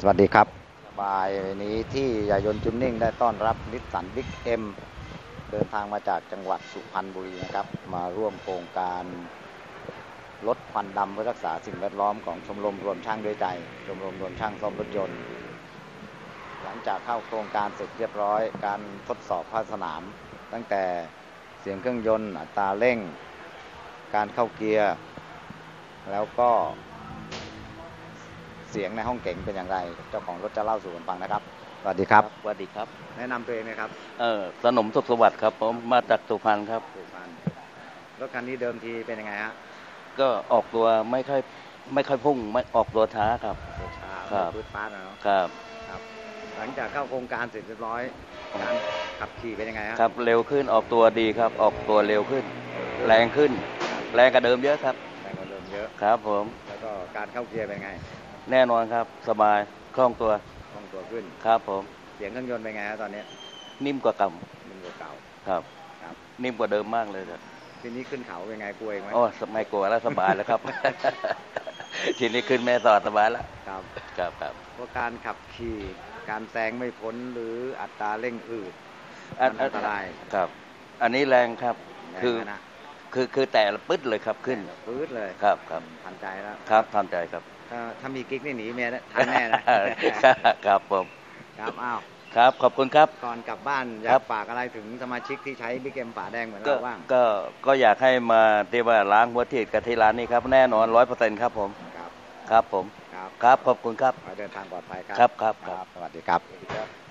สวัสดีครับบ่ายนี้ที่ยายนจุนนิ่งได้ต้อนรับ Nissan Big M เดินทางมาจากจังหวัดสุพรรณบุรีนะครับ มาร่วมโครงการลดควันดำเพื่อรักษาสิ่งแวดล้อมของชมรมรวมช่างด้วยใจ ชมรมรวมช่างซ่อมรถยนต์ หลังจากเข้าโครงการเสร็จเรียบร้อย การทดสอบภาคสนาม ตั้งแต่เสียงเครื่องยนต์อัตราเร่ง การเข้าเกียร์ แล้วก็ เสียงในห้องเก๋งเป็นอย่างไร เจ้าของรถจะเล่าสู่กันฟังนะครับ สวัสดีครับ สวัสดีครับ แนะนำตัวเองนะครับเออสนมสุขสวัสดิ์ครับผมมาจากสุพรรณครับ สุพรรณรถคันนี้เดิมทีเป็นยังไงฮะก็ออกตัวไม่ค่อยไม่ค่อยพุ่งไม่ออกตัวช้าครับ รถช้าครับพื้นฟ้านะเนาะครับ ครับ หลังจากเข้าโครงการเสร็จเรียบร้อยการขับขี่เป็นยังไงฮะครับเร็วขึ้นออกตัวดีครับ ออกตัวเร็วขึ้น แรงขึ้น แรงกว่าเดิมเยอะครับ แรงกว่าเดิมเยอะ ครับผม แล้วก็การเข้าเกียร์เป็นไง แน่นอนครับ สบายคล่องตัวคล่องตัวขึ้นครับผม เสียงเครื่องยนต์เป็นไงฮะตอนนี้ นิ่มกว่าเก่ามันกว่าเก่าครับ ครับ นิ่มกว่าเดิมมากเลยครับทีนี้ขึ้นเขาเป็นไงกลัวเองไหมโอ้สมัยกลัวแล้วสบายแล้วครับ ทีนี้ขึ้นแม่สอดสบายแล้วครับครับครับเพราะการขับขี่การแซงไม่พ้นหรืออัตราเร่งอืดอันอันตรายครับ อันนี้แรงครับคือแรงนะ คือคือแต่ละปึ๊ดเลยครับขึ้นปื๊ดเลยครับครับทันใจแล้วครับทำใจครับถ้าถ้ามีกิ๊กนี่หนีเมียนะทันแน่นะครับผมครับอ้าวครับขอบคุณครับก่อนกลับบ้านอยาครักบฝากอะไรถึงสมาชิกที่ใช้บิ๊กเอ็มฝาแดงเหมือนก็เราบ้างก็ก็อยากให้มาที่ว่าล้างหัวฉีดกับที่ร้านนี้ครับแน่นอนร้อยเปอร์เซ็นต์ครับผมครับครับผมครับครับขอบคุณครับขอให้เดินทางปลอดภัยครับครับครับครับสวัสดีครับครับ